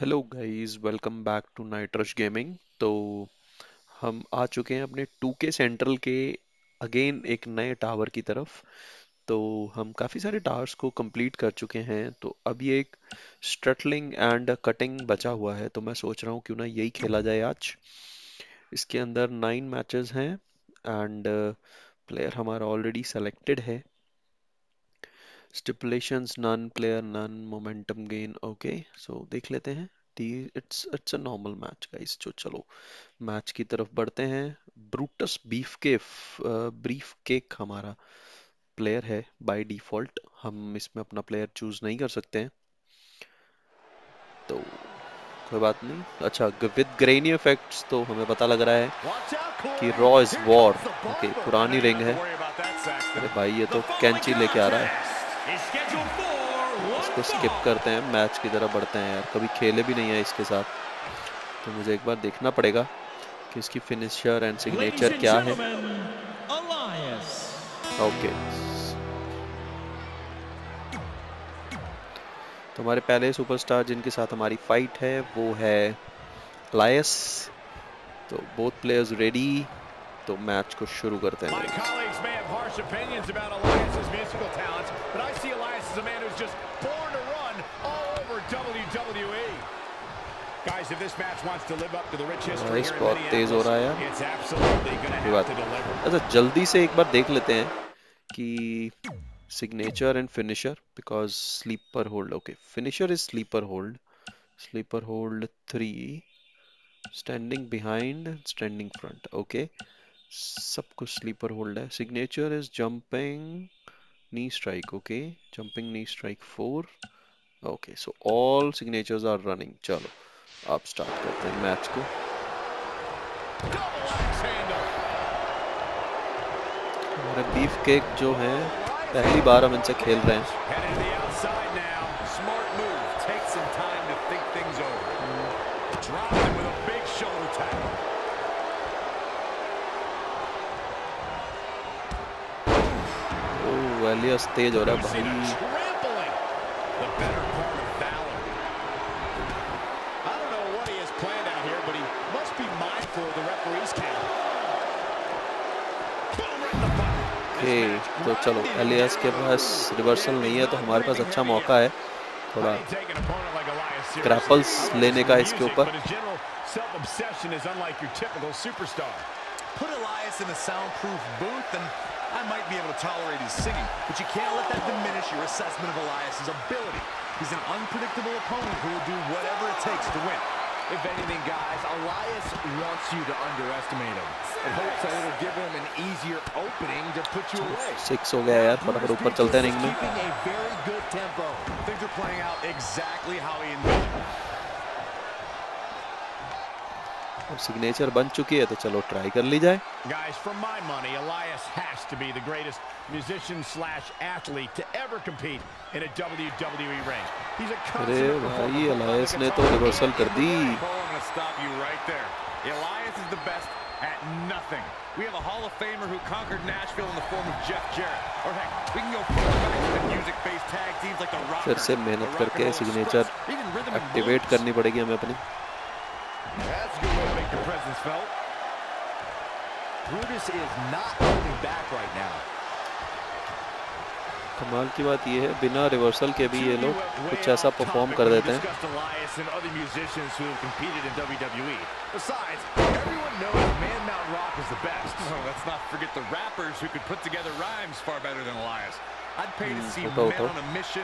Hello guys welcome back to Night Rush Gaming तो हम आ चुके हैं अपने 2K सेंट्रल के अगेन एक नए टावर की तरफ़। तो हम काफ़ी सारे टावर्स को कंप्लीट कर चुके हैं। तो अब ये एक स्ट्रटलिंग एंड कटिंग बचा हुआ है। तो मैं सोच रहा हूँ क्यों ना यही खेला जाए आज। इसके अंदर नाइन मैचेस हैं एंड प्लेयर हमारा ऑलरेडी सेलेक्टेड है। Stipulations, none player none momentum gain okay so देख लेते हैं। It's it's a normal match guys जो चलो मैच की तरफ़ बढ़ते हैं। ब्रूटस बीफ के ब्रीफ केक हमारा प्लेयर है बाय डिफ़ॉल्ट हम इसमें अपना प्लेयर चूज़ नहीं कर सकते हैं। तो कोई बात नहीं। अच्छा विद ग्रेनी इफेक्ट्स तो हमें पता लग रहा है कि रॉ इज़ वॉर ओके पुरानी रिंग है। अरे भाई ये तो कैंची लेके आ रहा है। इसको स्किप करते हैं मैच की तरफ़ बढ़ते हैं यार। कभी खेले भी नहीं है इसके साथ। तो मुझे एक बार देखना पड़ेगा कि इसकी फिनिशर एंड सिग्नेचर क्या है। ओके तो हमारे पहले सुपरस्टार जिनके साथ हमारी फाइट है वो है लायस तो बोथ प्लेयर्स रेडी तो मैच को शुरू करते हैं। राइस बहुत तेज हो रहा है यार। बात। अच्छा जल्दी से एक बार देख लेते हैं कि signature and finisher because sleeper hold okay finisher is sleeper hold sleeper hold three standing behind standing front okay सब कुछ स्लीपर होल्ड है। Signature is jumping knee strike okay jumping knee strike four okay so all signatures are running चलो। आप start करते हैं match को हमारे beef cake जो है पहली बार हम इनसे खेल रहे हैं। एलियस तेज हो रहा है भाई। ओके तो चलो एलियस के पास रिवर्सल नहीं है तो हमारे पास अच्छा मौका है थोड़ा क्रैपल्स लेने का इसके ऊपर Put Elias in a soundproof booth and I might be able to tolerate his singing, but you can't let that diminish your assessment of Elias's ability. He's an unpredictable opponent who will do whatever it takes to win. If anything, guys, Elias wants you to underestimate him. It hopes that it'll give him an easier opening to put you away. Six हो गया यार फटाफट ऊपर चलते हैं ring में. a very good tempo. Things are playing out exactly how he envisioned. अब signature बन चुकी है तो चलो ट्राई कर ली जाए। Guys from my money Elias has to be the greatest musician athlete to ever compete in a WWE ring he's a concert Elias ने तो रिवर्सल कर दी। Elias is the best at nothing. We have a Hall of Famer who conquered Nashville in the form of Jeff Jarrett. Or heck, we can go further with music based tag teams like the Rock. फिर से मेहनत करके signature activate करनी पड़ेगी हमें अपनी. your presence felt. Brutus is not holding back right now. कमाल की बात ये है बिना रिवर्सल के भी ये लोग कुछ ऐसा परफॉर्म कर देते हैं Besides, everyone knows Man Mount Rock is the best. Oh, let's not forget the rappers who could put together rhymes far better than Elias. I'd pay to see man on a mission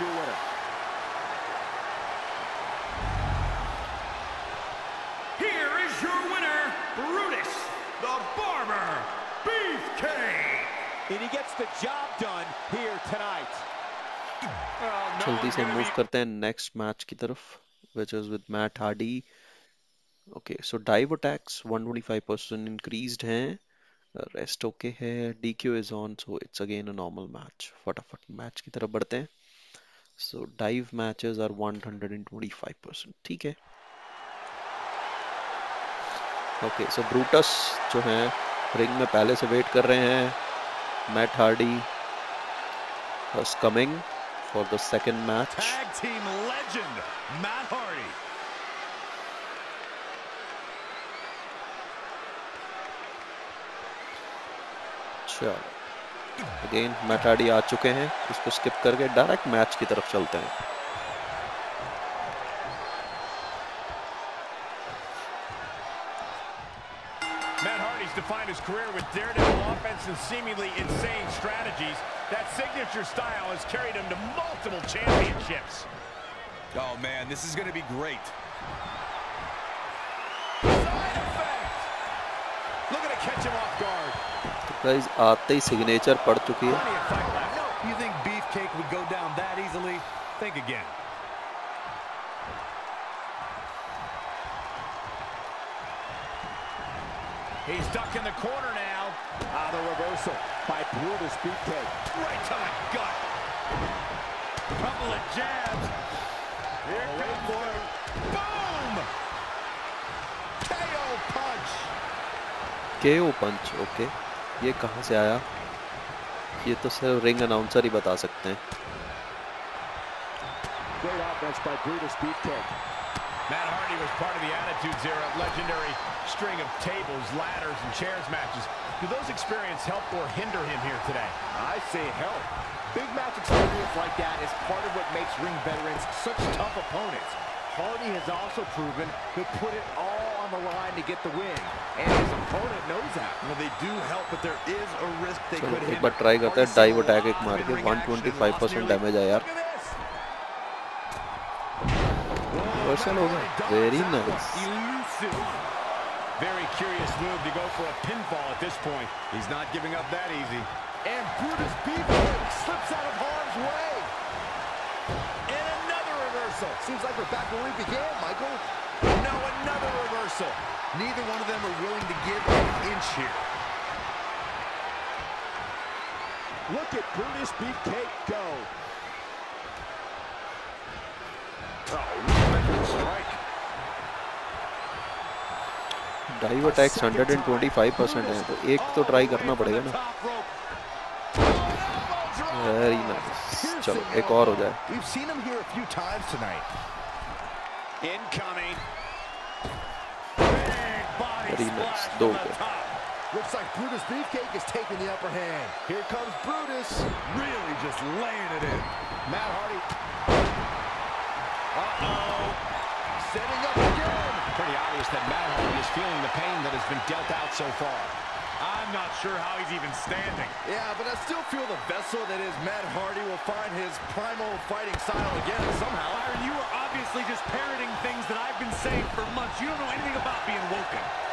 you winner. Here is your winner, Brutus the Barber Beefcake. And he gets the job done here tonight. जल्दी से move करते हैं next match की तरफ़ which is with Matt Hardy okay so dive attacks 125 percent increased हैं rest okay है DQ is on so it's again a normal match फटाफट match की तरफ़ बढ़ते हैं so dive matches are 125 percent. ठीक है? ओके सो ब्रूटस जो है रिंग में पहले से वेट कर रहे हैं. Matt Hardy is coming for the second match team legend Matt Hardy चलो अगेन मैट हार्डी आ चुके हैं इसको स्किप करके डायरेक्ट मैच की तरफ चलते हैं defined his career with daredevil offense and seemingly insane strategies. That signature style has carried him to multiple championships. Oh, man, this is going to be great. Side effect! Looking to catch him off guard. Guys आते ही signature पड़ चुकी है You think Beefcake would go down that easily? Think again. He's stuck in the corner now. Ah, the reversal by Brutus Beefcake. Right to the gut. Couple of jabs. Here oh, comes for it. Boom! KO punch. KO punch, okay. ये कहाँ से आया ये तो सिर्फ ring announcer ही बता सकते हैं Great offense by Brutus Beefcake. Matt Hardy was part of the Attitudes Era legendary string of tables, ladders, and chairs matches. Do those experiences help or hinder him here today? I say help. Big match experience like that is part of what makes ring veterans such tough opponents. Hardy has also proven to put it all on the line to get the win. And his opponent knows that. Well, they do help, but there is a risk they could hit. एक बार try करते हैं dive attack एक मार के 125% damage है यार reversal over. Very nice. Very curious move to go for a pinfall at this point. He's not giving up that easy. And Brutus Beefcake slips out of harm's way. And another reversal. Seems like we're back where we began, Michael. No, another reversal. Neither one of them are willing to give an inch here. Look at Brutus Beefcake go. Dive attacks 125 percent है तो एक तो try करना पड़ेगा ना very nice चलो एक और हो जाए वेरी नाइस दो Looks like Brutus Beefcake is taking the upper hand. Here comes Brutus, really just laying it in. Matt Hardy. Uh-oh. Setting up again. Pretty obvious that Matt Hardy is feeling the pain that has been dealt out so far. I'm not sure how he's even standing. Yeah, but I still feel the vessel that is Matt Hardy will find his primal fighting style again somehow. Byron, you are obviously just parroting things that I've been saying for months. You don't know anything about being woken.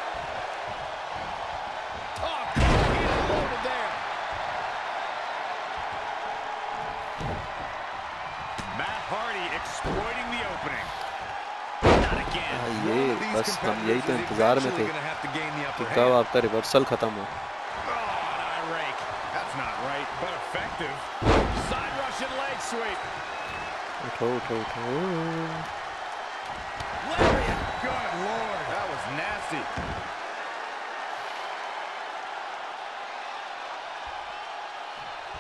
Exploiting ये बस हम यही तो इंतज़ार में थे कि कब आपका रिवर्सल ख़त्म हो उठो उठो उठो Good lord, that was nasty.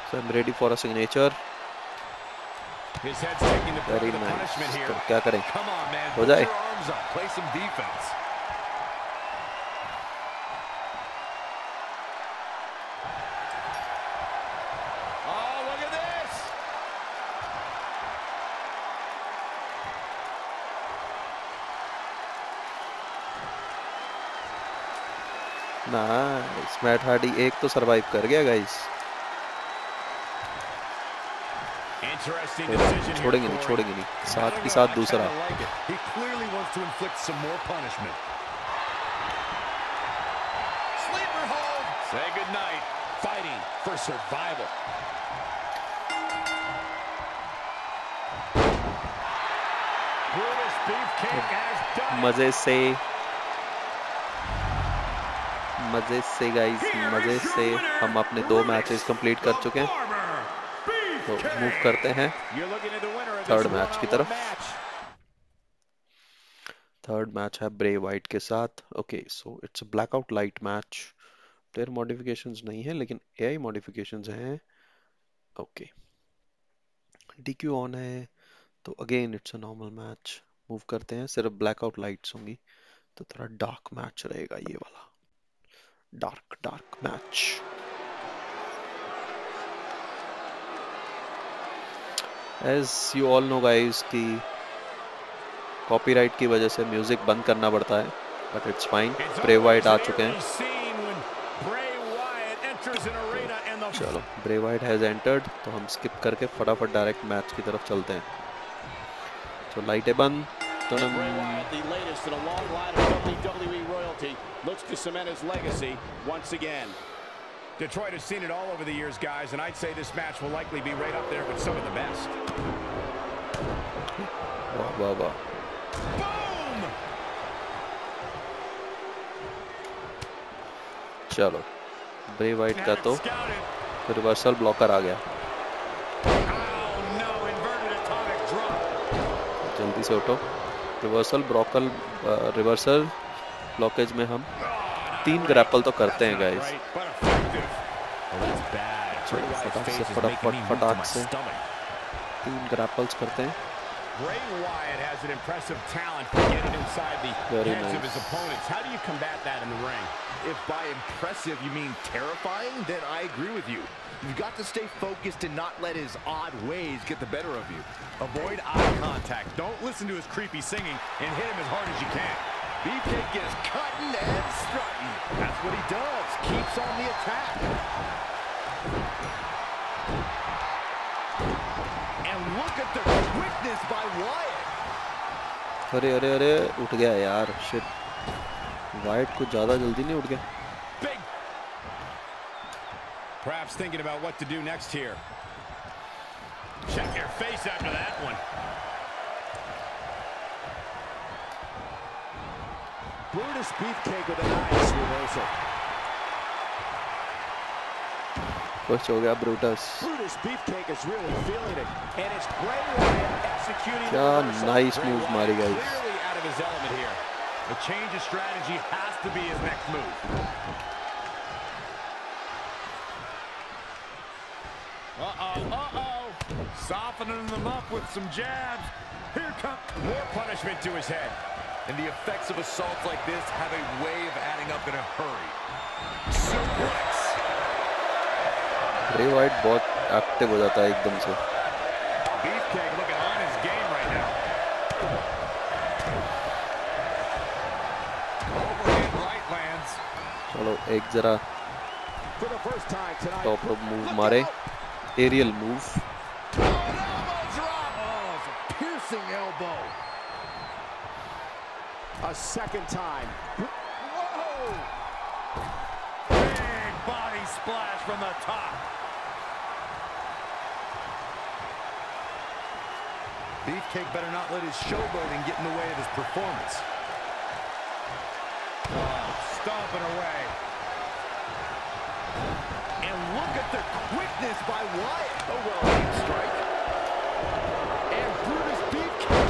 So I'm ready for a signature. Very nice तो क्या करें? हो जाए। नाइस मैट हार्डी एक तो सरवाइव कर गया गाइस छोड़ेंगे नहीं छोड़ेंगे नहीं। साथ के साथ दूसरा। Say good night. Fighting for survival. मज़े से मज़े से गाइस मज़े से हम अपने दो मैचेस कंप्लीट कर चुके हैं। तो मूव करते हैं। थर्ड मैच की तरफ़। थर्ड मैच है ब्रे वाइट के साथ। Okay so it's blackout light match player modifications नहीं है लेकिन एआई मॉडिफिकेशंस हैं। ओके डीक्यू ऑन है तो again it's a normal match move करते हैं सिर्फ़ ब्लैकआउट लाइट्स होंगी। तो थोड़ा डार्क मैच रहेगा ये वाला। Dark dark match as you all know guys कि कॉपीराइट की वजह से म्यूज़िक बंद करना पड़ता है but it's fine Bray Wyatt आ चुके हैं। चलो ब्रे वाइट हैज़ एंटर्ड तो हम स्किप करके फटाफट डायरेक्ट मैच की तरफ़ चलते हैं। तो लाइटें बंद The latest Detroit has seen it all over the years, guys, and I'd say this match will likely be right up there with some of the best. Wow, wow, wow. Boom! चलो Bray Wyatt का तो reversal blocker आ गया जल्दी से उठो reversal ब्रोकल reversal blockage में हम तीन ग्रैपल तो करते हैं गाइस फटाक से फटाफट फटाक से तीन ग्रैपल्स करते हैं Bray Wyatt has an impressive talent for getting inside the Very heads nice. of his opponents. How do you combat that in the ring? If by impressive you mean terrifying, then I agree with you. You've got to stay focused and not let his odd ways get the better of you. Avoid eye contact. Don't listen to his creepy singing and hit him as hard as you can. Beefcake is cutting and strutting. That's what he does. Keeps on the attack. अरे अरे अरे उठ गया यार shit white कुछ ज्यादा जल्दी नहीं उठ गया Big. Perhaps thinking about what to do next here. Check your face after that one. Brutus Beefcake with a nice reversal. it's Bray Wyatt executing क्या the reversal. Nice Bray move Wyatt मारी guys Clearly out of his element here. A change of strategy has to be his next move. Uh-oh, uh-oh. Softening them up with some jabs. Here comes More punishment to his head. And the effects of assaults like this have a way of adding up in a hurry. Suplex. Bray Wyatt बहुत active हो जाता है एकदम से. चलो एक जरा. Top rope move मारे aerial move. Oh. A second time. Whoa! Splash from the top. Beefcake better not let his showboating get in the way of his performance. Oh, stomping away. And look at the quickness by Wyatt. Oh, a well-aimed strike. And Brutus Beefcake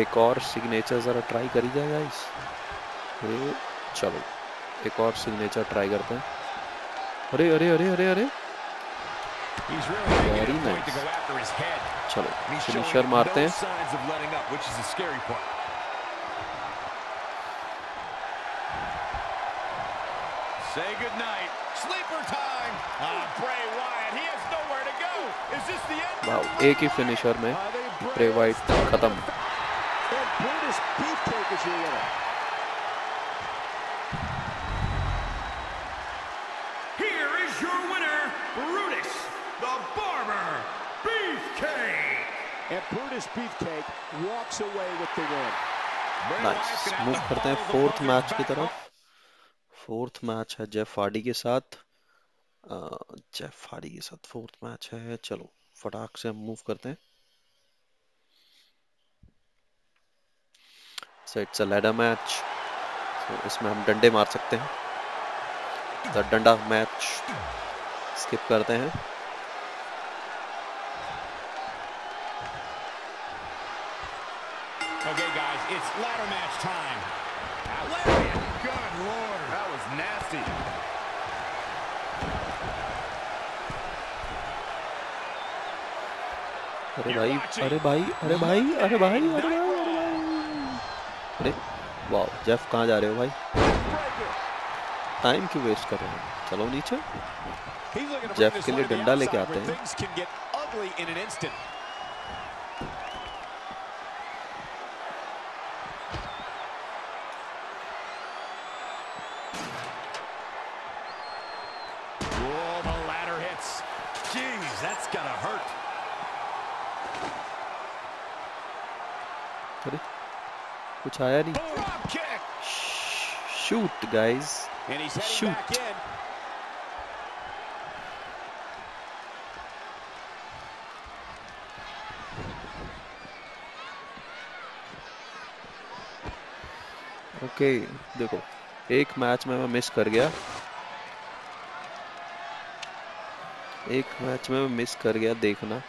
एक और signature जरा try करी जाए guys अरे चलो एक और signature try करते हैं अरे अरे अरे अरे अरे his head. चलो फिनिशर मारते हैं. Say goodnight. Sleeper time. Ah, Bray Wyatt, he has nowhere to go. Is this the end? Wow एक ही फिनिशर में ब्रे वाइट खत्म And Brutus Beefcake is your winner. Here is your winner, Brutus the Barber. And Brutus Beefcake walks away with the win. Nice move करते हैं fourth match की तरफ़। Fourth match है Jeff Hardy के साथ। Jeff Hardy के साथ fourth match है। चलो, फटाक से हम मूव करते हैं। So it's a ladder match सो इसमें हम डंडे मार सकते हैं। द डंडा मैच स्किप करते हैं। time. Atlantic. Good lord. That was nasty. अरे भाई अरे भाई अरे भाई अरे भाई अरे भाई अरे भाई अरे वाह जेफ कहाँ जा रहे हो भाई टाइम क्यों वेस्ट कर रहे हैं चलो नीचे जेफ के लिए डंडा लेके आते हैं कुछ आया नहीं शूट गाइस in. ओके देखो एक मैच में मैं मिस कर गया। एक मैच में मैं मिस कर गया देखना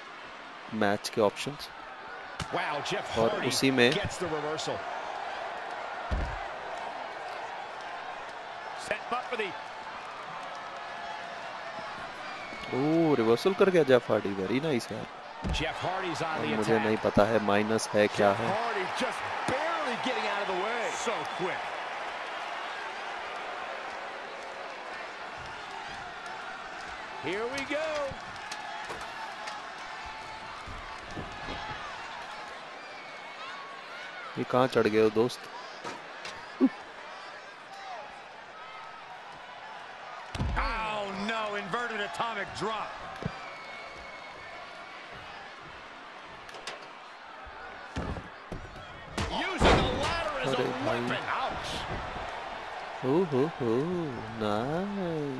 मैच के ऑप्शंस और उसी में gets the reversal. Set up for the oh reversal कर गया जेफ हार्डी वेरी नाइस है मुझे नहीं पता है माइनस है क्या है। Here we go. ये कहाँ चढ़ गए हो दोस्त? drop. Using the ladder as a weapon. Ouch. Ooh, ooh, ooh. Nice.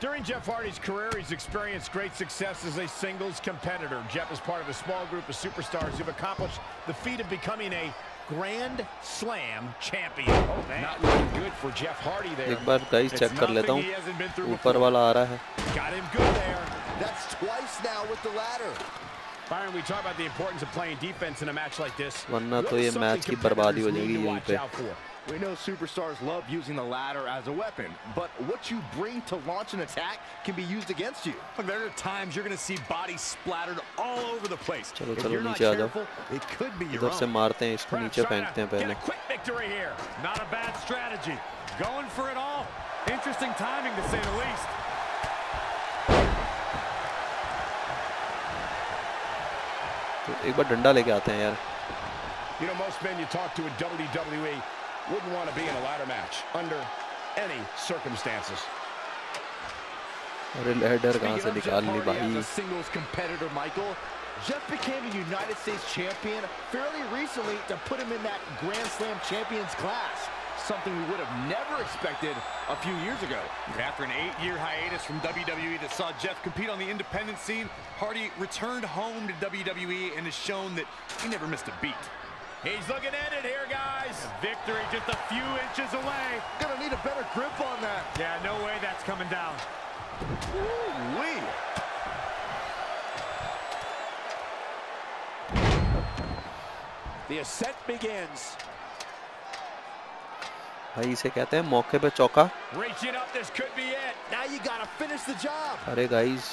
During Jeff Hardy's career, he's experienced great success as a singles competitor. Jeff is part of a small group of superstars who've accomplished the feat of becoming a Grand Slam champion. Oh, man. Not looking good for Jeff Hardy there. एक बार guys check कर लेता हूँ ऊपर वाला आ रहा है Got him good there. That's twice now with the ladder. Byron, we talk about the importance of playing defense in a match like this. वरना तो ये मैच की बर्बादी हो जाएगी यहीं पे? We know superstars love using the ladder as a weapon, but what you bring to launch an attack can be used against you. Look, there are times you're going to see bodies splattered all over the place. चलो If चलो you're not नीचे आ जाओ careful, it could be your इधर से own. मारते हैं इसको Perhaps नीचे trying फेंकते हैं to get पहले a quick victory here. Not a bad strategy. Going for it all. Interesting timing, to say the least. तो एक बार डंडा लेके आते हैं यार You know, most men you talk to in WWE wouldn't want to be in a ladder match under any circumstances. अरे ladder कहाँ से Speaking of निकाल Jeff ली Hardy भाई as a singles competitor, Michael, Jeff became a United States champion fairly recently to put him in that Grand Slam champions class. Something we would have never expected a few years ago. After an eight-year hiatus from WWE that saw Jeff compete on the independent scene, Hardy returned home to WWE and has shown that he never missed a beat. He's looking at it here, guys. Victory just a few inches away. Gonna need a better grip on that. Yeah, no way that's coming down. Woo-wee. The ascent begins. भाई इसे कहते हैं मौके पे चौका Reaching up, this could be it. Now you gotta finish the job. अरे guys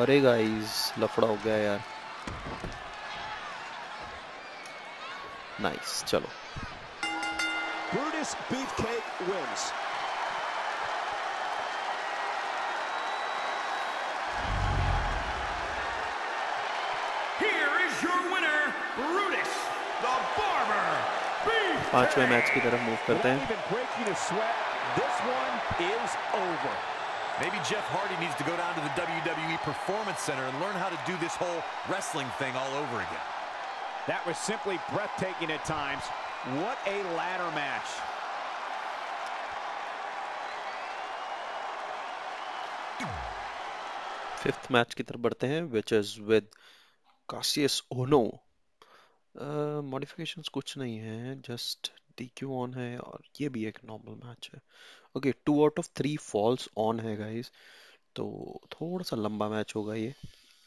अरे guys लफड़ा हो गया यार नाइस चलो Brutus Beefcake wins. Here is your winner, Brutus the Barber. पांचवें मैच की तरफ मूव करते Without हैं even breaking a sweat, this one is over. Maybe Jeff Hardy needs to go down to the WWE Performance Center and learn how to do this whole wrestling thing all over again. That was simply breathtaking at times. What a ladder match. Fifth match की तरफ़ बढ़ते हैं which is with Kassius Ohno modifications कुछ नहीं है just DQ on है और ये भी एक नॉर्मल मैच है okay two out of three falls on है गाइस तो थोड़ा सा लंबा मैच होगा ये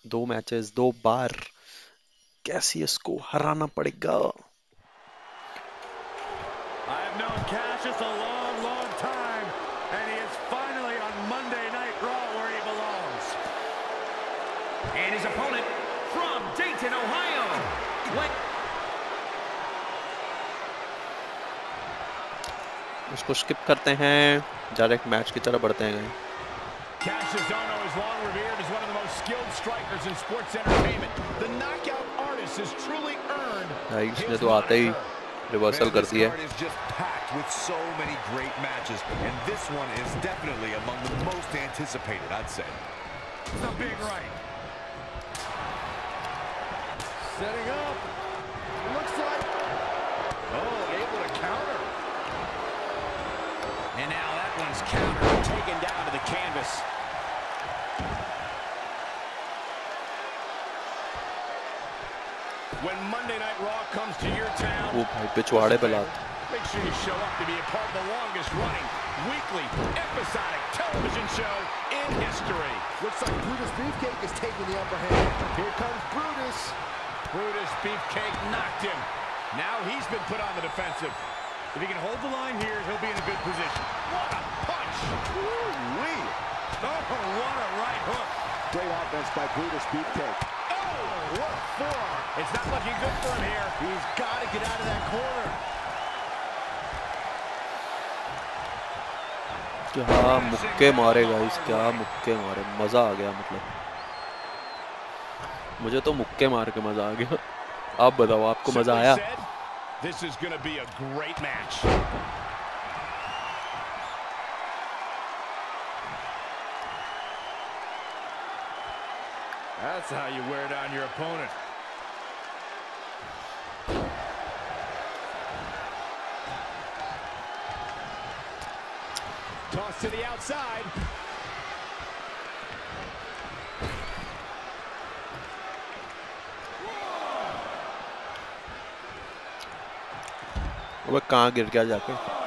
दो मैचेस दो बार कैसियस को हराना पड़ेगा and his opponent from Dayton, Ohio. उसको स्किप करते हैं डायरेक्ट मैच की तरफ़ बढ़ते हैं Cassius Ohno is long revered as one of the most skilled strikers in sports entertainment. The knockout artist has truly earned guys ने तो आते ही रिवर्सल कर दिया is just packed with so many great matches, and this one is definitely among the most anticipated, I'd say. It's a big right. Setting up. Looks like. Oh, able to counter. And now that one's countered, taken down to the canvas. When Monday Night Raw comes to your town, वो भाई पिछवाड़े पे लात make sure you show up to be a part of the longest running weekly episodic television show in history. Looks like Brutus Beefcake is taking the upper hand. Here comes Brutus. Brutus Beefcake knocked him. Now he's been put on the defensive. If he can hold the line here, he'll be in a good position. What a punch! Woo-wee. Oh, what a right hook. Great offense by Brutus Beefcake. Oh, what forearm. It's not looking good for him here. He's got to get out of that corner. क्या मुक्के मारे guys क्या मुक्के मारे मज़ा आ गया मतलब मुझे तो मुक्के मार के मज़ा आ गया आप बताओ आपको मज़ा आया This is going to be a great match. That's how you wear down your opponent. Toss to the outside. अबे कहाँ गिर गया जाके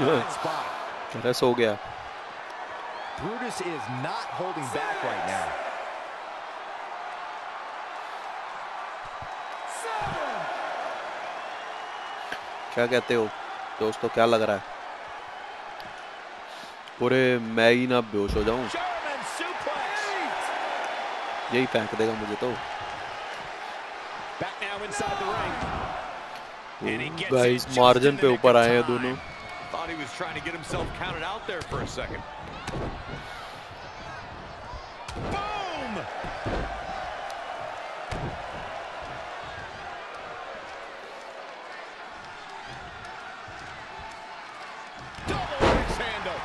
रस हो गया Brutus is not holding back right now. क्या कहते हो? दोस्तों तो क्या लग रहा है? पूरे मैं ही ना बेहोश हो जाऊँ। यही फेंक देगा मुझे तो। गाइस मार्जिन पे ऊपर आए हैं दोनों। Thought he was trying to get himself counted out there for a second. Boom! Double axe handle.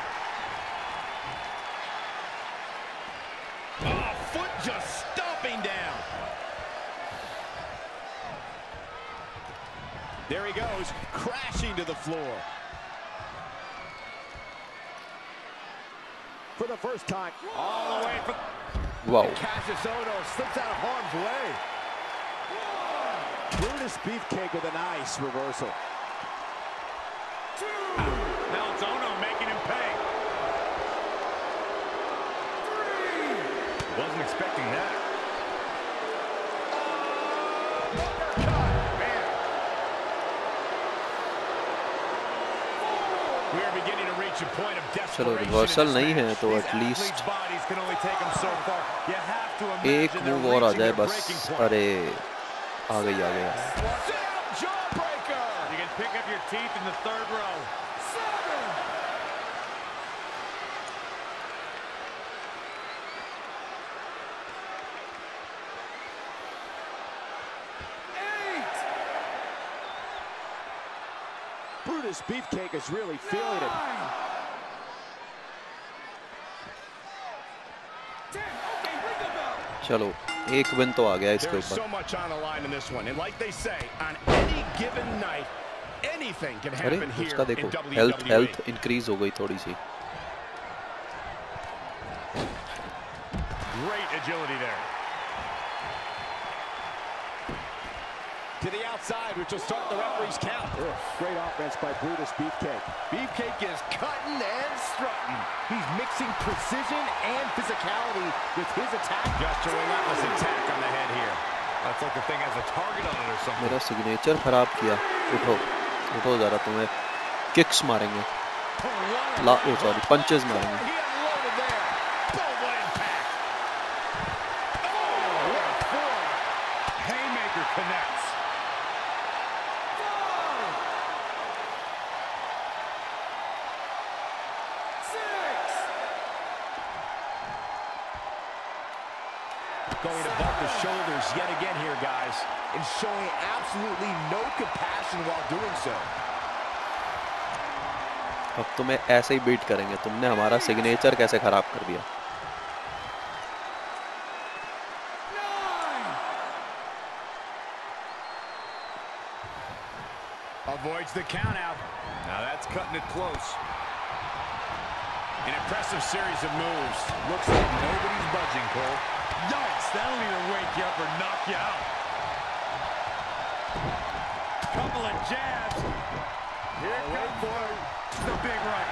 Oh, foot just stomping down. There he goes, crashing to the floor. For the first time, All the way from wow Cassius Ono slips out of harm's way. Brutus Beefcake with a nice reversal. चलो desperation. Reversal in this नहीं है match. तो These at least athletes' bodies can only take them so far. You have to एक imagine they're move और आ reaching जाए their बस breaking point. अरे आ गई आ गई Jawbreaker. You can pick up your teeth in the third row. Seven. Eight. Brutus Beefcake is really feeling it. चलो एक win तो आ गया इसके ऊपर अरे उसका देखो. हेल्थ हेल्थ इंक्रीज हो गई थोड़ी सी Great agility there. To the outside, which will start the referee's count. Great offense by Brutus Beefcake. Beefcake is cutting and strutting. He's mixing precision and physicality with his attack. Just a relentless attack on the head here. That's like the thing has a target on it or something. मेरा signature खराब किया उठो उठो जरा तुम्हें kicks मारेंगे ला ओ sorry punches मारेंगे showing absolutely no compassion while doing so. अब तुम्हें ऐसे ही बीट करेंगे तुमने हमारा सिग्नेचर कैसे खराब कर दिया Avoids the count out. Now that's cutting it close. An impressive series of moves. Looks like nobody's budging, Cole. Yikes, that'll either wake you up or knock you out. Couple of jabs. Here Oh, comes for the big right.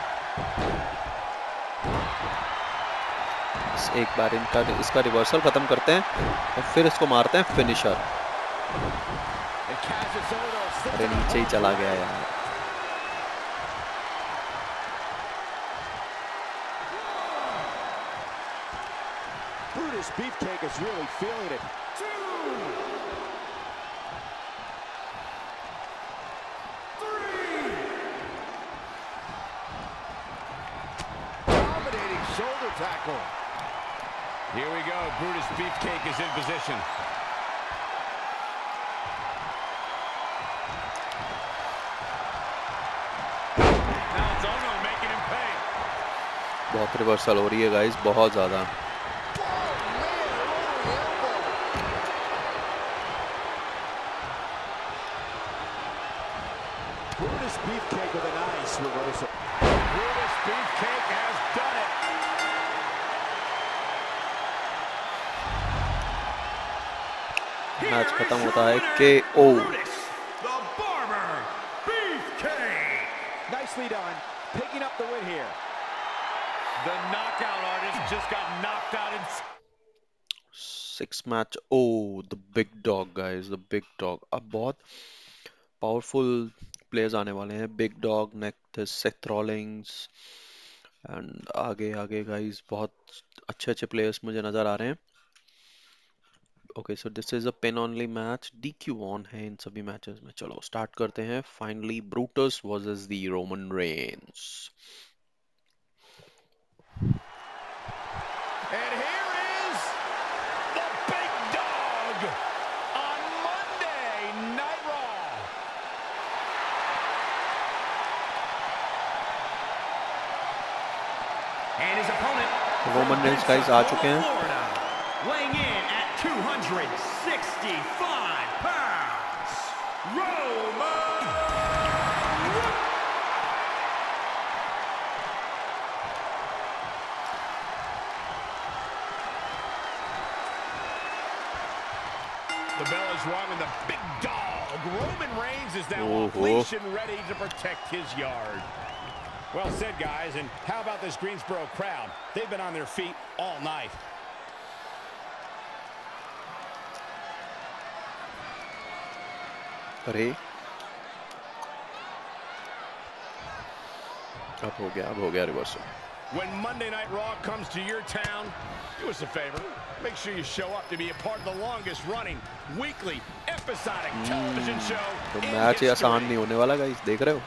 एक बार इनका इसका reversal खत्म करते हैं और फिर इसको मारते हैं फिनिशर अरे नीचे ही चला गया यार Brutus Beefcake is really feeling it. Here we go. Brutus Beefcake is in position. Now it's Ono making him pay. बहुत रिवर्सल हो रही है गाइस बहुत ज्यादा got knocked out in six match oh the big dog guys the big dog अब बहुत powerful players आने वाले हैं. Big dog next Seth Rollins and आगे आगे गाइस बहुत अच्छे अच्छे प्लेयर्स मुझे नज़र आ रहे हैं। Okay so this is a pin only match DQ on है इन सभी मैचेस में चलो स्टार्ट करते हैं finally Brutus versus the Roman Reigns And here is the big dog on Monday Night Raw. And his opponent. Roman Reigns guys आ चुके हैं Roman Reigns, is now Oh, off leash and ready to protect his yard. Well said, guys. And how about this Greensboro crowd? They've been on their feet all night. अरे अब हो गया अब हो गया reversal When Monday Night Raw comes to your town, do us a favor. Make sure you show up to be a part of the longest running weekly episodic television show. Hmm. तो match ये आसान नहीं होने वाला guys देख रहे हो?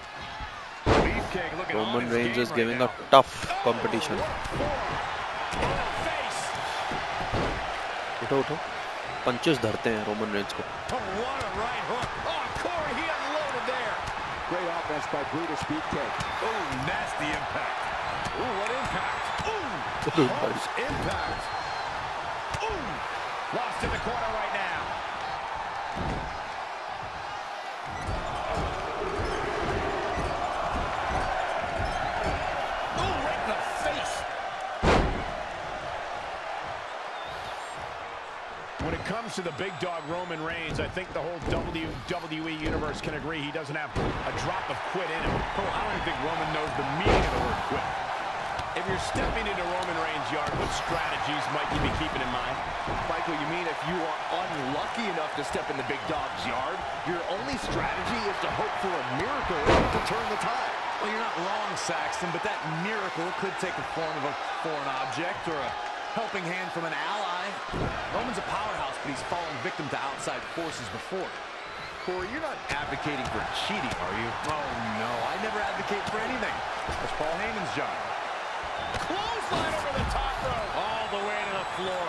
Roman Reigns is giving a tough competition उठो उठो। पंचेस धरते हैं रोमन रेंज को। Lost in the corner right comes to the big dog Roman Reigns, I think the whole WWE universe can agree he doesn't have a drop of quit in him. Oh, I don't even think Roman knows the meaning of the word quit. If you're stepping into Roman Reigns' yard, what strategies might you be keeping in mind? Michael, you mean if you are unlucky enough to step in the big dog's yard, your only strategy is to hope for a miracle to turn the tide? Well, you're not wrong, Saxton, but that miracle could take the form of a foreign object or a helping hand from an ally guy. Roman's a powerhouse, but he's fallen victim to outside forces before. Corey, you're not advocating for cheating, are you? Oh, no. I never advocate for anything. That's Paul Heyman's job. Clothesline over the top rope. All the way to the floor.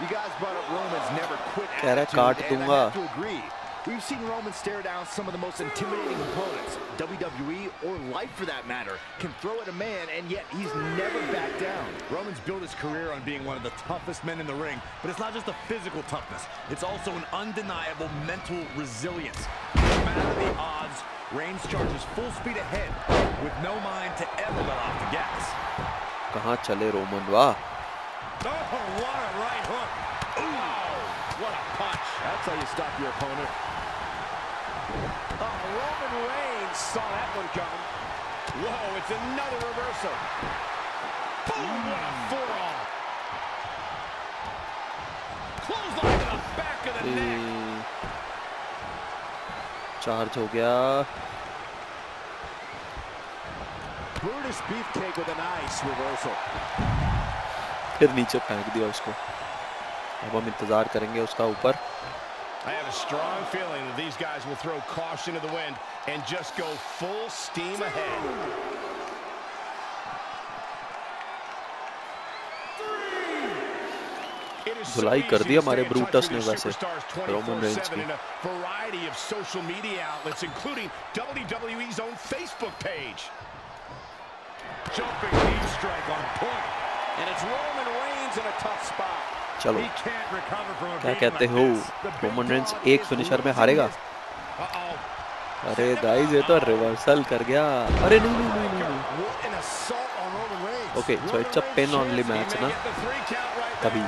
You guys brought up Roman's never quit attitude, and I have to agree. We've seen Roman stare down some of the most intimidating opponents. WWE, or life for that matter, can throw at a man, and yet he's never backed down. Roman's built his career on being one of the toughest men in the ring, but it's not just a physical toughness. It's also an undeniable mental resilience. No matter the odds, Reigns charges full speed ahead with no mind to ever let off the gas. कहाँ चले Roman वाह Oh, what a right hook. Ooh, what a punch. That's how you stop your opponent. Oh, Roman Reigns saw that one coming. Whoa, it's another reversal. Boom, what a forearm. Clothesline to the back of the neck. Charge हो गया Brutus Beefcake with a nice reversal. फिर नीचे फेंक दिया उसको अब हम इंतज़ार करेंगे उसका ऊपर I have a strong feeling that these guys will throw caution to the wind and just go full steam ahead. It is so धुलाई कर easy दिया to हमारे stay in touch Brutus with ने your वैसे superstars Roman Reigns 24/7 की in a variety of social media outlets, including WWE's own Facebook page. Jumping knee strike on point. And it's Roman Reigns in a tough spot. चलो। क्या कहते हो? Roman Reigns एक finisher में हारेगा। अरे guys ये तो रिवर्सल कर गया। अरे नहीं नहीं नहीं नहीं okay so it's a pin only match ना कभी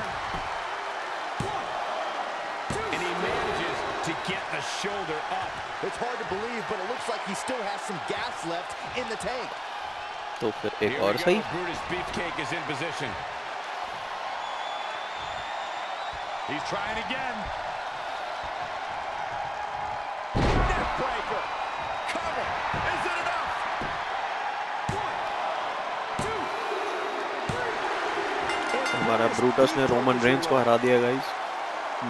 तो फिर एक और सही। He's trying again. Neckbreaker. Cover. Is it enough? हमारा ब्रूटस ने रोमन रेंज को हरा दिया गाइस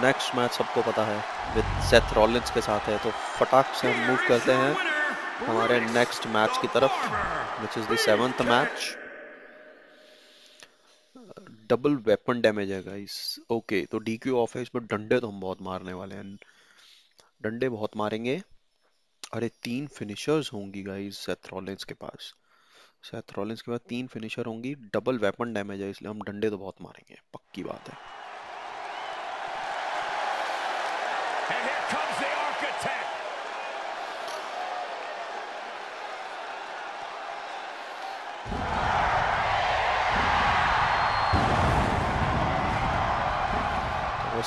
नेक्स्ट मैच सबको पता है विद सेथ रॉलिंस के साथ है तो फटाक से हम मूव करते हैं हमारे नेक्स्ट मैच की तरफ़ which is the seventh match double weapon damage है गाइस ओके तो डी क्यू ऑफ़ है, इसमें डंडे तो हम बहुत मारने वाले हैं। डंडे बहुत मारेंगे। अरे, तीन फिनिशर्स होंगी गाइस सेथ के पास। सेथ के पास तीन फिनिशर होंगी डबल वेपन डैमेज है, इसलिए हम डंडे तो बहुत मारेंगे। पक्की बात है। And here comes the architect.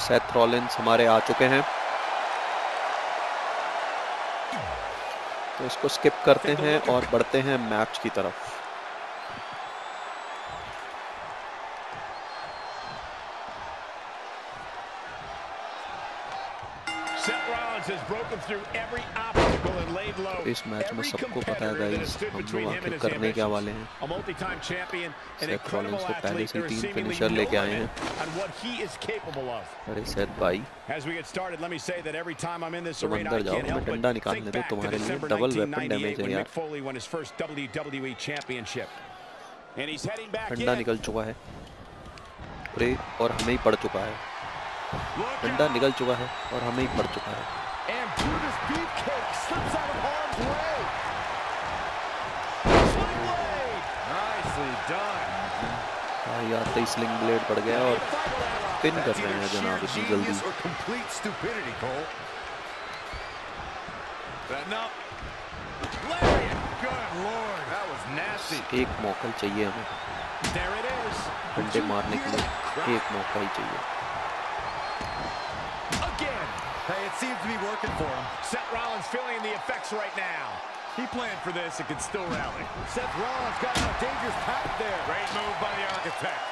Seth Rollins हमारे आ चुके हैं तो इसको स्किप करते हैं और बढ़ते हैं मैच की तरफ़ Seth Rollins has broken through every obstacle इस मैच में सबको पता है गाइस हम लोग आखिर करने क्या वाले हैं? सेथ रॉलिंस को पहले से तीन फिनिशर लेके आए हैं। अरे सेथ भाई। तुम तो अंदर जाओ हमें डंडा निकालने दो तुम्हारे लिए। डबल वेपन डैमेज है यार। डंडा निकल चुका है। और हमें ही पड़ चुका है। डंडा निकल चुका है और हमें ही पड़ चुका है। हाँ यार तो स्लिंग ब्लेड पड़ गया और पिन कर रहे हैं जनाब इतनी जल्दी Genius or complete stupidity, Cole. Setting up. Lariat. Good lord. That was nasty. एक मौका ही चाहिए हमें There it is. डंडे मारने के लिए एक मौका ही चाहिए Again. Hey, it seems to be working for him. Seth Rollins feeling the effects right now. He planned for this and can still rally. Seth Rollins got a dangerous path there. Great move by the architect.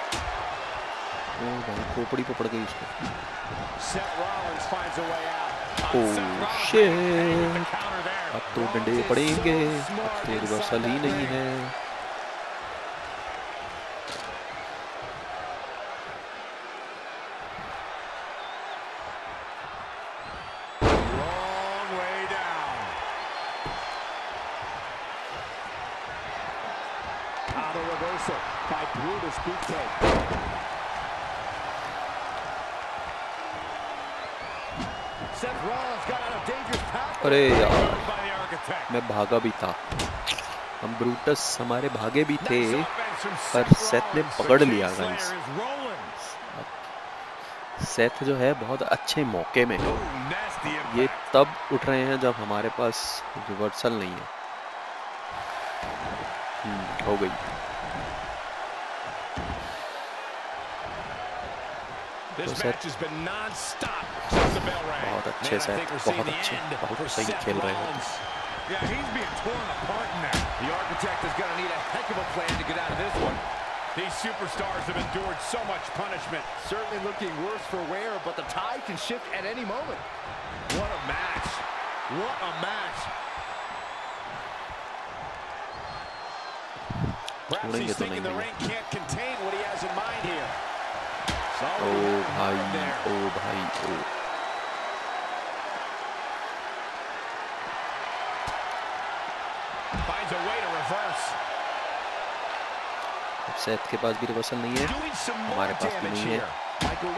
भाई खोपड़ी पकड़ गई उसको Seth Rollins finds a way out. Oh shit अब तो डंडे पड़ेंगे। अब तो रिवर्सल ही नहीं है। हमारा भागा भी था। हम ब्रूटस हमारे भागे भी थे पर सेठ ने पकड़ लिया गाइस सेठ जो है बहुत अच्छे मौके में। ये तब उठ रहे हैं जब हमारे पास रिवर्सल नहीं है। हम्म, हो गई। तो बहुत अच्छे सेठ बहुत अच्छे बहुत सही खेल रहे हैं। Yeah, he's being torn apart now. The architect is going to need a heck of a plan to get out of this one. These superstars have endured so much punishment. Certainly looking worse for wear, but the tide can shift at any moment. What a match. What a match. Perhaps he's thinking the ring can't contain what he has in mind here. Oh, hi, oh, hi, oh. Seth के पास भी reversal नहीं है हमारे पास भी नहीं है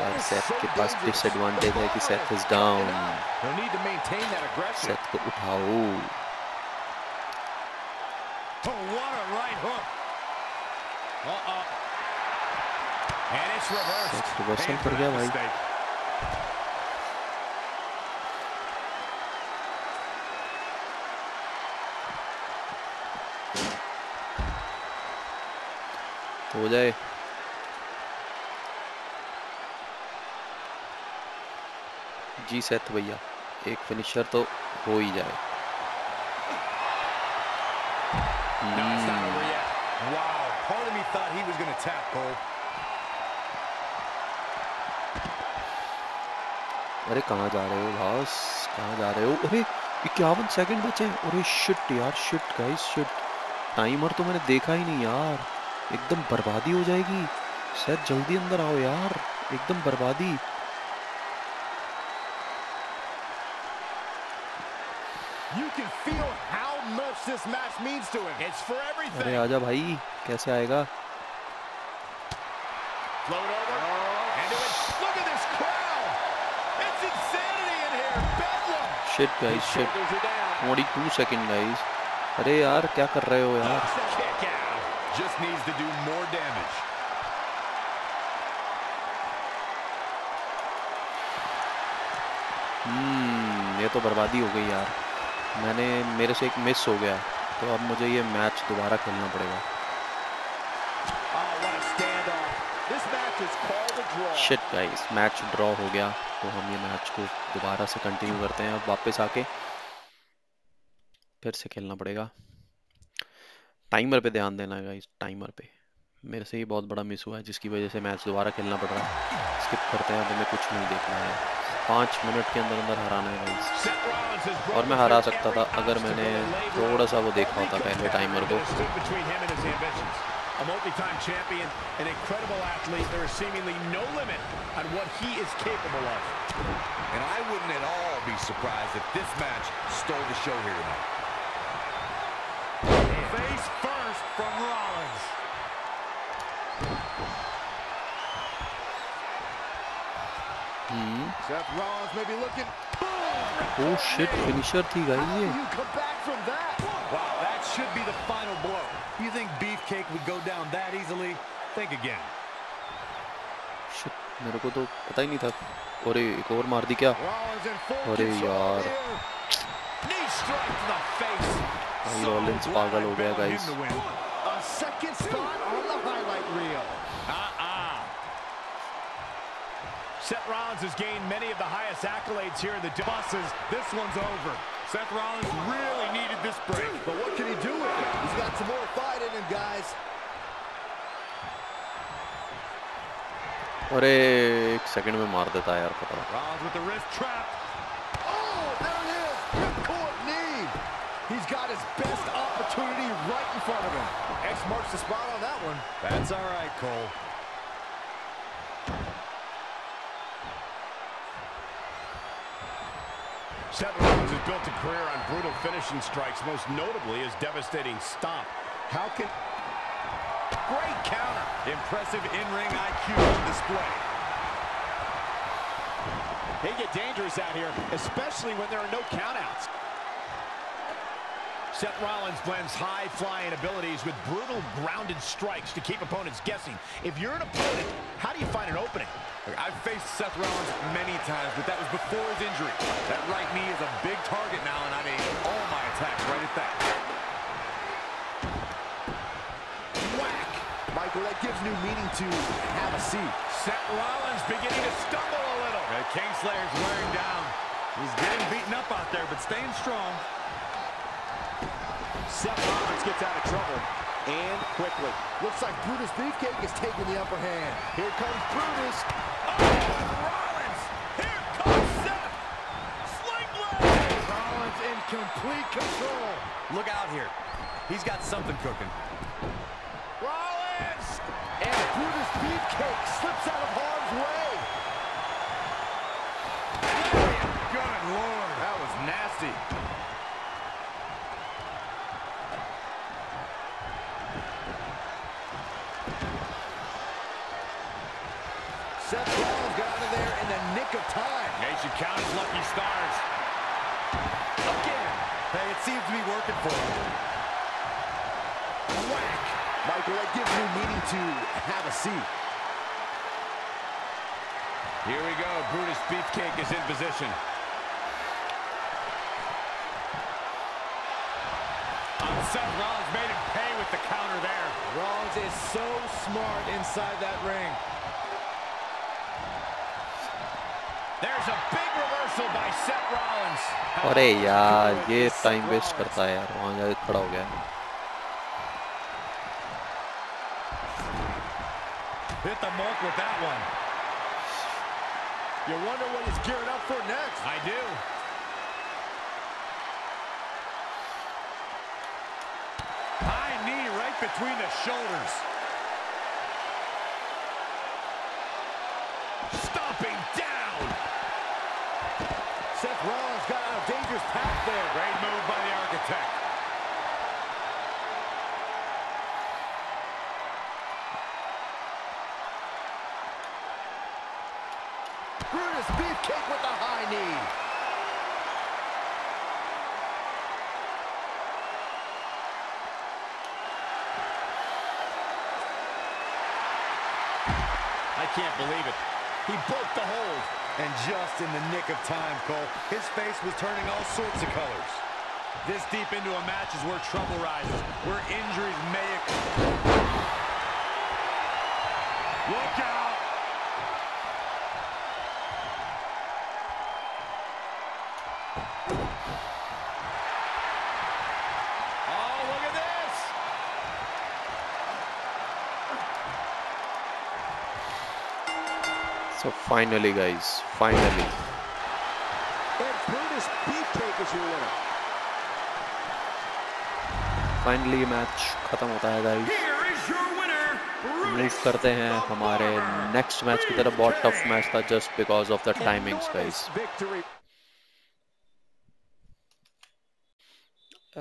और सेथ के पास. डिसएडवांटेज है कि सेथ इज़ डाउन. सेथ को उठाओ Oh, रिवर्सल कर गया भाई हो जाए जी सेथ भैया एक फिनिशर तो हो ही जाए। Cole. अरे कहाँ जा रहे हो बॉस कहाँ जा रहे हो? अरे इक्यावन सेकंड बचे। अरे शिट यार शिट गाइस शिट टाइमर तो मैंने देखा ही नहीं यार। एकदम बर्बादी हो जाएगी। शायद जल्दी अंदर आओ यार। एकदम बर्बादी। अरे आजा भाई कैसे आएगा? Shit guys shit 22 second guys अरे यार क्या कर रहे हो यार? Just needs to do more damage. हम्म ये तो बर्बादी हो गई यार। मैंने मेरे से एक मिस हो गया। तो अब मुझे ये मैच दोबारा खेलना पड़ेगा। शिट गाइस मैच ड्रॉ हो गया। तो हम ये मैच को दोबारा से कंटिन्यू करते हैं। अब वापस आके फिर से खेलना पड़ेगा। टाइमर पे ध्यान देना है इस टाइमर पे। मेरे से ही बहुत बड़ा मिस हुआ है, जिसकी वजह से मैच दोबारा खेलना पड़ रहा है। स्किप करते हैं तो मैं कुछ नहीं देखना है। पाँच मिनट के अंदर अंदर हराना है और मैं हरा सकता था, अगर मैंने थोड़ा सा वो देखा होता पहले टाइमर को। Face first from Rollins. Hmm Seth Rollins may be looking. Oh shit finisher थी गाइस ये? Wow, that should be the final blow. You think Beefcake would go down that easily? Think again. Shit मेरे को तो पता ही नहीं था अरे एक और मार दी क्या अरे यार here. Knee strike to the face. भाई रॉलिंस पागल हो गया guys A second spot on the highlight reel. Uh-uh. Seth Rollins has gained many of the highest accolades here in the Buses, this one's over. Seth Rollins really needed this break. But what can he do with it? He's got some more fight in him, guys. अरे एक second में मार देता है यार पता Rollins with the wrist trap. Marks the spot on that one. That's all right, Cole. Seth Rollins has built a career on brutal finishing strikes, most notably his devastating stomp. How can... Great counter. Impressive in-ring IQ on display. They get dangerous out here, especially when there are no countouts. Seth Rollins blends high-flying abilities with brutal grounded strikes to keep opponents guessing. If you're an opponent, how do you find an opening? I've faced Seth Rollins many times, but that was before his injury. That right knee is a big target now, and I'd aim all my attacks right at that. Whack. Michael, that gives new meaning to have a seat. Seth Rollins beginning to stumble a little. Uh, Kingslayer's wearing down. He's getting beaten up out there, but staying strong. Seth Rollins gets out of trouble, and quickly. Looks like Brutus Beefcake is taking the upper hand. Here comes Brutus. Oh, Rollins! Here comes Seth! Sling blade! Rollins in complete control. Look out here. He's got something cooking. Rollins! And Brutus Beefcake slips out of harm's way. Good Lord. That was nasty. Time. They should count his lucky stars. Again. Hey, it seems to be working for him. Whack. Michael, that gives new meaning to have a seat. Here we go. Brutus Beefcake is in position. Seth Rollins made him pay with the counter there. Rollins is so smart inside that ring. अरे यार ये time waste करता है यार वहां जाके खड़ा हो गया Hit the mark with that one. You wonder what he's gearing up for next. I do. High knee right between the shoulders. Got on a dangerous path there. Great move by the architect. Brutus Beefcake with the high knee. I can't believe it. He broke the hold. And just in the nick of time, Cole. His face was turning all sorts of colors. This deep into a match is where trouble rises, where injuries may... Occur. Look out! So finally, guys, finally. Finally, match खत्म होता है guys करते हैं हमारे next match की तरफ़ बहुत tough match था just because of the timings guys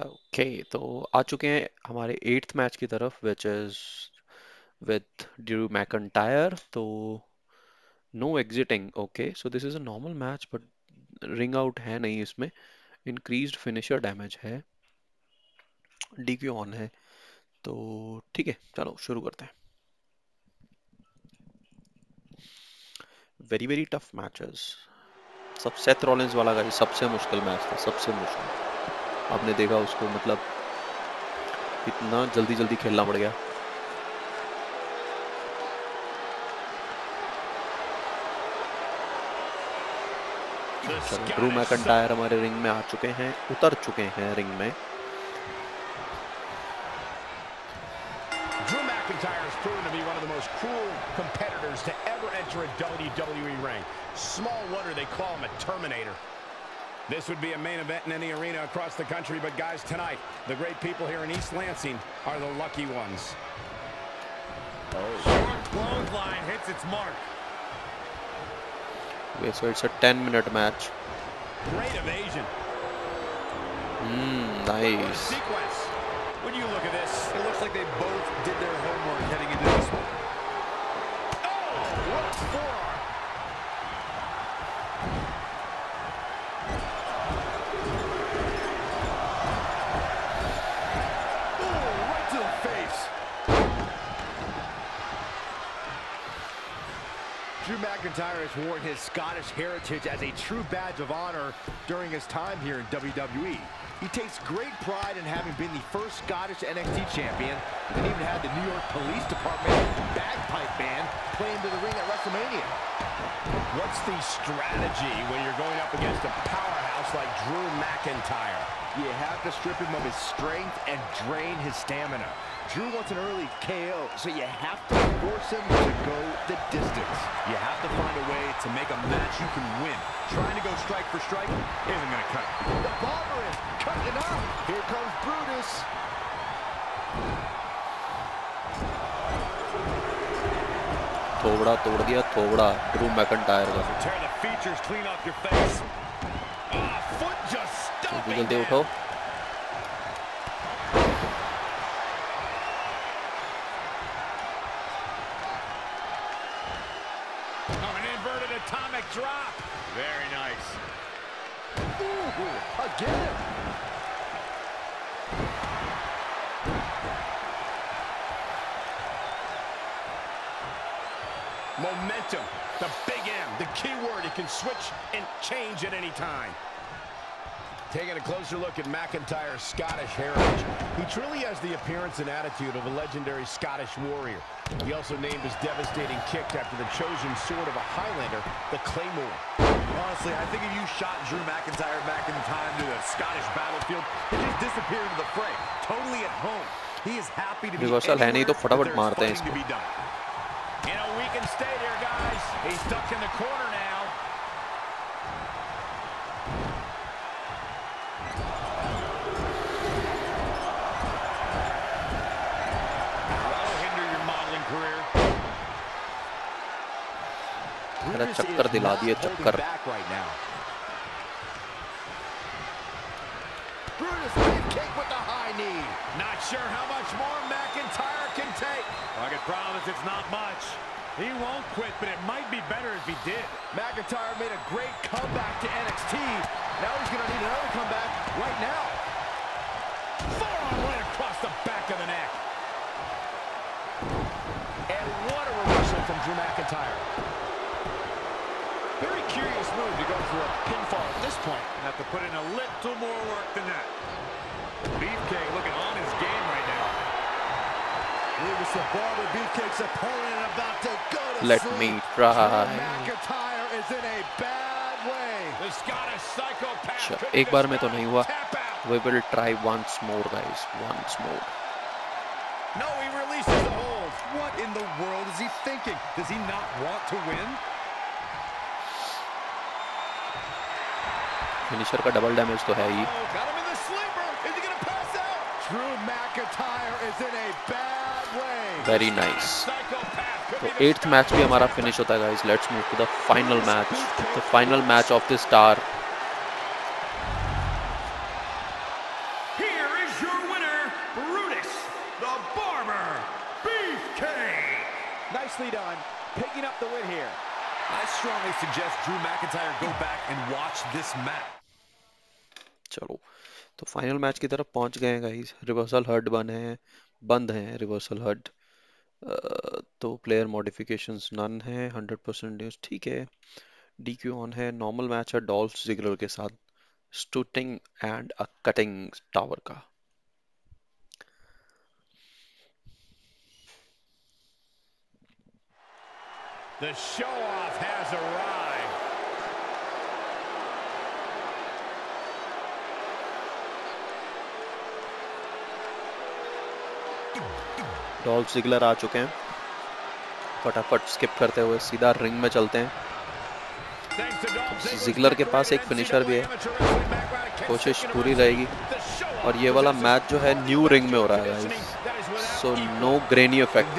okay तो आ चुके हैं हमारे एट्थ मैच की तरफ़ विच इज़ विद ड्यू मैकन तो no exciting okay so this is a normal match but ring out है नहीं इसमें। इंक्रीज्ड फिनिशर डैमेज है। डीक्यू ऑन है। तो ठीक है, चलो शुरू करते हैं। वेरी वेरी टफ मैचेस सब सेथ वाला का सबसे मुश्किल मैच था, सबसे मुश्किल। आपने देखा उसको मतलब इतना जल्दी जल्दी खेलना पड़ गया। चलो ड्रू मैकंटायर हमारे रिंग में आ चुके हैं उतर चुके हैं रिंग में Drew McIntyre has proven to be one of the most cruel competitors to ever enter a WWE ring. Small wonder they call him a Terminator. This would be a main event in any arena across the country, but guys, tonight, the great people here in East Lansing are the lucky ones. Short clothesline hits its mark. Okay, so it's a 10 minute match. Great evasion. Hmm, nice. sequence. When you look at this, It looks like they both did their homework heading into this one. oh, what a forearm. McIntyre has worn his Scottish heritage as a true badge of honor during his time here in WWE. He takes great pride in having been the first Scottish NXT champion and even had the New York Police Department bagpipe band play into the ring at WrestleMania. What's the strategy when you're going up against a powerhouse like Drew McIntyre? You have to strip him of his strength and drain his stamina. Drew wants an early KO, so you have to force him to go the distance make a match you can win. Trying to go strike for strike isn't going to cut it. The bomber is cutting out. Here comes Brutus. थोबड़ा तोड़ दिया थोबड़ा Drew McIntyre का Tear the again. Momentum, the big M, the key word. It can switch and change at any time. Taking a closer look at McIntyre's Scottish heritage. He truly has the appearance and attitude of a legendary Scottish warrior. He also named his devastating kick after the chosen sword of a Highlander, the Claymore. Honestly, I think if you shot Drew McIntyre back in time to the Scottish battlefield, he'd just disappear into the fray, totally at home. He is happy to be Reversal है नहीं तो anywhere फटाफट that there's मारते हैं fighting to इसको। be done. You know, we can stay there, guys. He's stuck in the corner now. अरे Brutus चक्कर is दिला not दिए holding चक्कर back right now. Brutus kick with the high knee. Not sure how much more McIntyre can take. I can promise it's not much. He won't quit, but it might be better if he did. McIntyre made a great comeback to NXT. Now he's going to need another comeback right now. Forearm right across the back of the neck. And what a reversal from Drew McIntyre. Very curious move to go for a pinfall at this point. At the to put in a little more work than that. Beefcake looking on his game right now. Brutus the Barber Beefcake's opponent about to go to Let sleep. me try. McIntyre is in a bad way. The Scottish psychopath. अच्छा couldn't एक बार में तो dispel नहीं हुआ Tap out. we will try once more guys once more No, he releases the hold. What in the world is he thinking? Does he not want to win? Finisher का double damage तो है ही Oh, got him in the sleeper. Is he going to pass out? Drew McIntyre is in a bad way. Very nice Psychopath could तो be the eighth match भी हमारा finish होता है guys let's move to the final match the final match of the star Here is your winner, Brutus the Barber Beefcake. Nicely done. Picking up the win here. I strongly suggest Drew McIntyre go back and watch this match. चलो। तो final match की तरफ़ पहुँच गए हैं guys reversal heard बने हैं, बंद हैं रिवर्सल हर्ड तो प्लेयर मॉडिफिकेशंस नन है 100% न्यूज़ ठीक है। डीक्यू ऑन है। नॉर्मल मैच है डॉल्फ जिगलर के साथ। स्टूटिंग एंड अ कटिंग टावर का। The show-off has arrived. Dolph Ziggler आ चुके हैं। फटाफट स्किप करते हुए सीधा रिंग में चलते हैं। जिगलर के पास एक फिनिशर भी है। कोशिश पूरी रहेगी। और ये वाला मैच जो है न्यू रिंग में हो रहा है सो नो ग्रेनी इफ़ेक्ट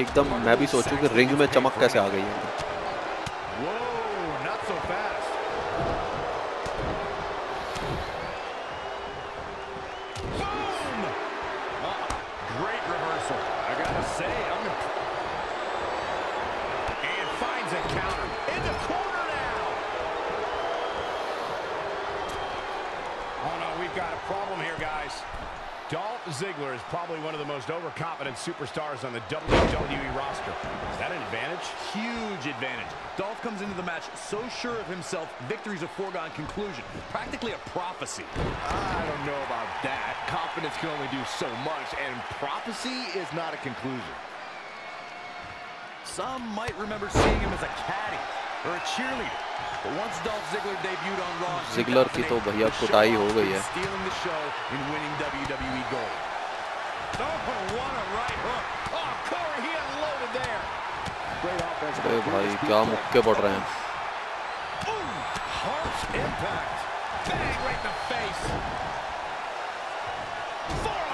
एकदम मैं भी सोचूं कि रिंग में चमक कैसे आ गई है। superstars on the WWE roster. Is that an advantage? Huge advantage. Dolph comes into the match so sure of himself, victory's a foregone conclusion. Practically a prophecy. I don't know about that. Confidence can only do so much, and prophecy is not a conclusion. Some might remember seeing him as a caddy or a cheerleader. But once Dolph Ziggler debuted on Raw, in Ziggler की तो 2008, भैया the कुटाई show हो गई है। was Stealing the show and winning WWE gold. Oh, what a right hook. Oh, Corey, he unloaded there. Great offense. अरे भाई क्या मुक्के पड़ रहे हैं Harsh impact. Bang right in the face. Forearm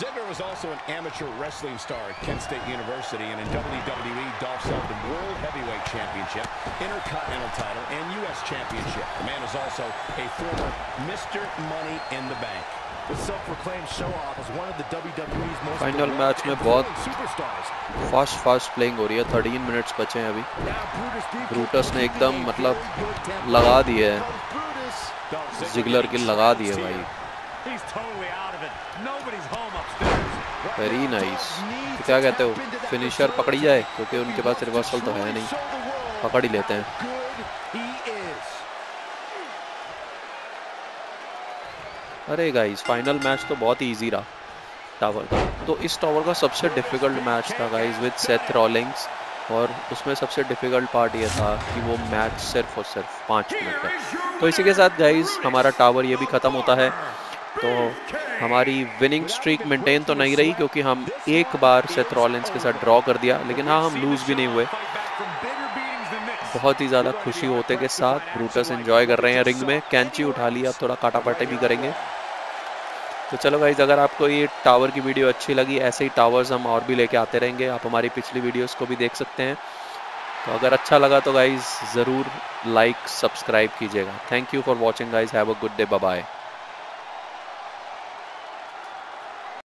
Ziggler was also an amateur wrestling star at Kent State University, and in WWE, Dolph held the World Heavyweight Championship, Intercontinental title, and U.S. Championship. The man is also a former Mr. Money in the Bank. The self-proclaimed show-off is one of the WWE's most final beloved match में and बहुत thrilling superstars. Fast fast playing हो रही है 13 minutes बचे हैं अभी Now Brutus Beefcake Brutus ने keeping एकदम a मतलब very good tempo. लगा दिए है Comes Brutus. Dolph Ziggler Ziggler की getting लगा slumped दिए here. भाई He's totally out of it. Nobody's home upstairs. Very nice तो क्या कहते हो? फिनिशर पकड़ी जाए, क्योंकि उनके पास रिवर्सल तो है नहीं। पकड़ ही लेते हैं. अरे गाइस फाइनल मैच तो बहुत ही इजी रहा टावर का। तो इस टावर का सबसे डिफ़िकल्ट मैच था गाइस विद सेथ रॉलिंग्स और उसमें सबसे डिफ़िकल्ट पार्ट ये था कि वो मैच सिर्फ़ और सिर्फ़ पाँच मिनट का तो इसी के साथ गाइस हमारा टावर ये भी ख़त्म होता है। तो हमारी विनिंग स्ट्रीक मेंटेन तो नहीं रही क्योंकि हम एक बार सेथ रॉलिंस के साथ ड्रॉ कर दिया। लेकिन हाँ हम लूज भी नहीं हुए. बहुत ही ज़्यादा खुशी होते के साथ ब्रूटस एंजॉय कर रहे हैं रिंग में। कैंची उठा ली, अब थोड़ा काटापाटी भी करेंगे। तो चलो गाइज़ अगर आपको ये टावर की वीडियो अच्छी लगी, ऐसे ही टावर्स हम और भी लेके आते रहेंगे। आप हमारी पिछली वीडियोस को भी देख सकते हैं। तो अगर अच्छा लगा तो गाइज़ ज़रूर लाइक सब्सक्राइब कीजिएगा। Thank you for watching guys have a good day bye